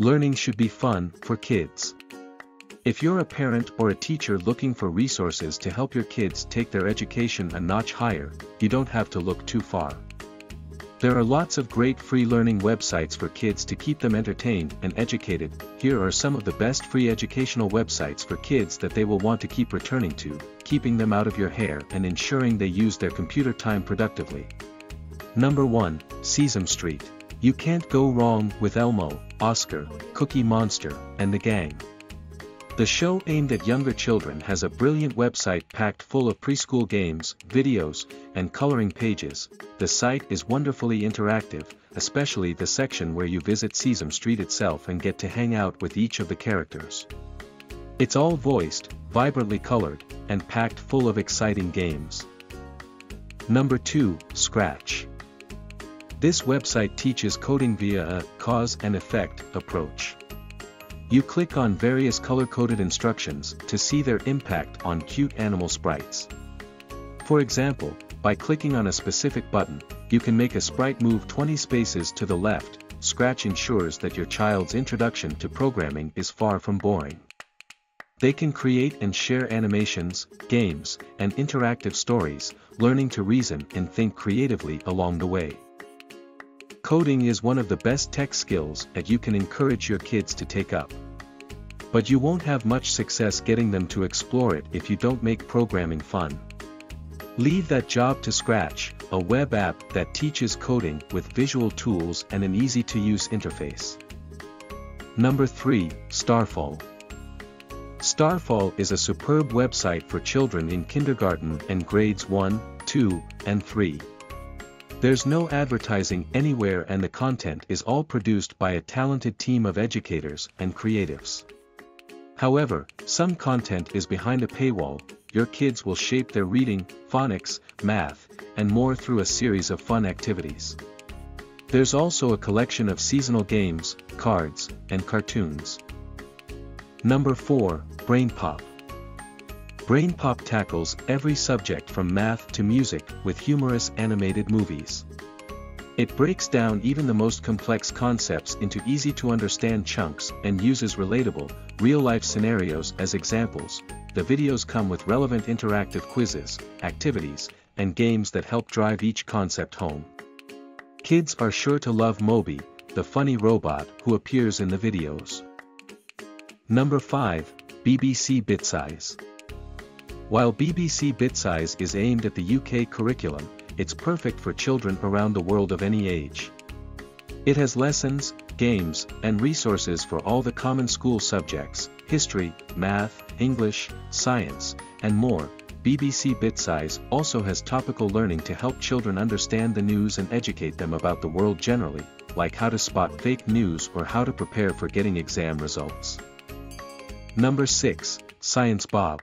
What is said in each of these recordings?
Learning should be fun for kids. If you're a parent or a teacher looking for resources to help your kids take their education a notch higher, you don't have to look too far. There are lots of great free learning websites for kids to keep them entertained and educated. Here are some of the best free educational websites for kids that they will want to keep returning to, keeping them out of your hair and ensuring they use their computer time productively. Number 1, Sesame Street. You can't go wrong with Elmo, Oscar, Cookie Monster, and the gang. The show aimed at younger children has a brilliant website packed full of preschool games, videos, and coloring pages. The site is wonderfully interactive, especially the section where you visit Sesame Street itself and get to hang out with each of the characters. It's all voiced, vibrantly colored, and packed full of exciting games. Number 2, Scratch. This website teaches coding via a cause and effect approach. You click on various color-coded instructions to see their impact on cute animal sprites. For example, by clicking on a specific button, you can make a sprite move 20 spaces to the left, Scratch ensures that your child's introduction to programming is far from boring. They can create and share animations, games, and interactive stories, learning to reason and think creatively along the way. Coding is one of the best tech skills that you can encourage your kids to take up. But you won't have much success getting them to explore it if you don't make programming fun. Leave that job to Scratch, a web app that teaches coding with visual tools and an easy-to-use interface. Number 3, Starfall. Starfall is a superb website for children in kindergarten and grades 1, 2, and 3. There's no advertising anywhere and the content is all produced by a talented team of educators and creatives. However, some content is behind a paywall, your kids will shape their reading, phonics, math, and more through a series of fun activities. There's also a collection of seasonal games, cards, and cartoons. Number 4, BrainPop. Tackles every subject from math to music with humorous animated movies. It breaks down even the most complex concepts into easy-to-understand chunks and uses relatable, real-life scenarios as examples. The videos come with relevant interactive quizzes, activities, and games that help drive each concept home. Kids are sure to love Moby, the funny robot who appears in the videos. Number 5, BBC Bitesize. While BBC Bitesize is aimed at the UK curriculum, it's perfect for children around the world of any age. It has lessons, games, and resources for all the common school subjects, history, math, English, science, and more. BBC Bitesize also has topical learning to help children understand the news and educate them about the world generally, like how to spot fake news or how to prepare for getting exam results. Number 6, Science Bob.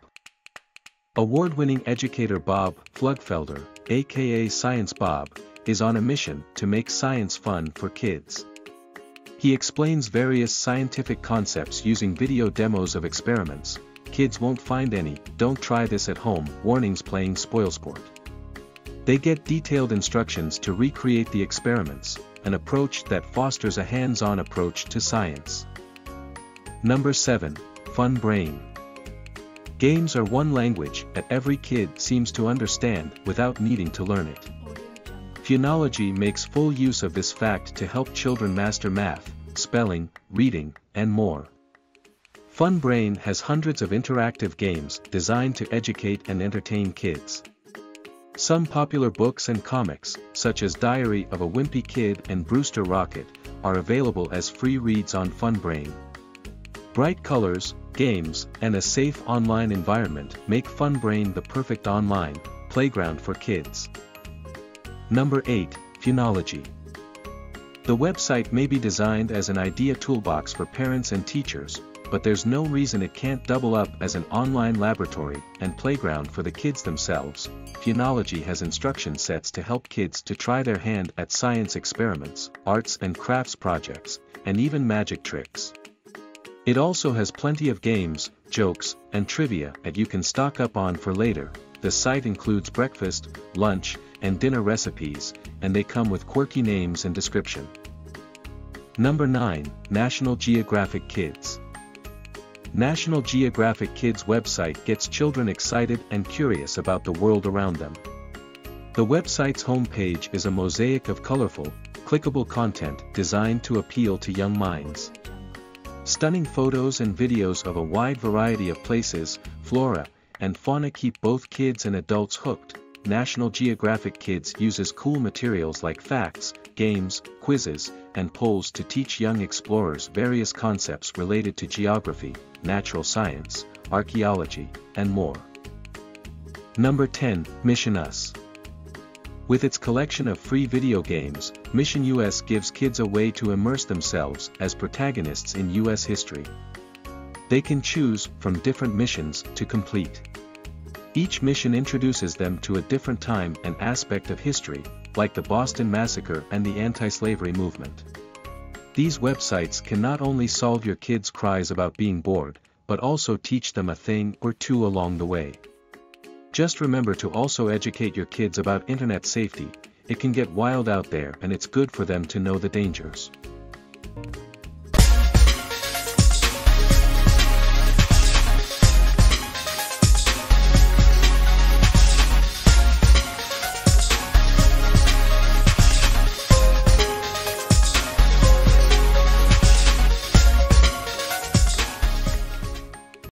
Award-winning educator Bob Flugfelder, aka Science Bob, is on a mission to make science fun for kids. He explains various scientific concepts using video demos of experiments. Kids won't find any, don't try this at home, warnings playing spoilsport. They get detailed instructions to recreate the experiments, an approach that fosters a hands-on approach to science. Number 7, Fun Brain. Games are one language that every kid seems to understand without needing to learn it. Phonology makes full use of this fact to help children master math, spelling, reading, and more. FunBrain has hundreds of interactive games designed to educate and entertain kids. Some popular books and comics, such as Diary of a Wimpy Kid and Brewster Rockit, are available as free reads on Fun Brain. Bright colors, games, and a safe online environment make FunBrain the perfect online playground for kids. Number 8, Funology. The website may be designed as an idea toolbox for parents and teachers, but there's no reason it can't double up as an online laboratory and playground for the kids themselves. Funology has instruction sets to help kids to try their hand at science experiments, arts and crafts projects, and even magic tricks. It also has plenty of games, jokes, and trivia that you can stock up on for later. The site includes breakfast, lunch, and dinner recipes, and they come with quirky names and description. Number 9, National Geographic Kids. National Geographic Kids website gets children excited and curious about the world around them. The website's homepage is a mosaic of colorful, clickable content designed to appeal to young minds. Stunning photos and videos of a wide variety of places, flora, and fauna keep both kids and adults hooked. National Geographic Kids uses cool materials like facts, games, quizzes, and polls to teach young explorers various concepts related to geography, natural science, archaeology, and more. Number 10, Mission US. With its collection of free video games, Mission US gives kids a way to immerse themselves as protagonists in US history. They can choose from different missions to complete. Each mission introduces them to a different time and aspect of history, like the Boston Massacre and the anti-slavery movement. These websites can not only solve your kids' cries about being bored, but also teach them a thing or two along the way. Just remember to also educate your kids about internet safety, it can get wild out there and it's good for them to know the dangers.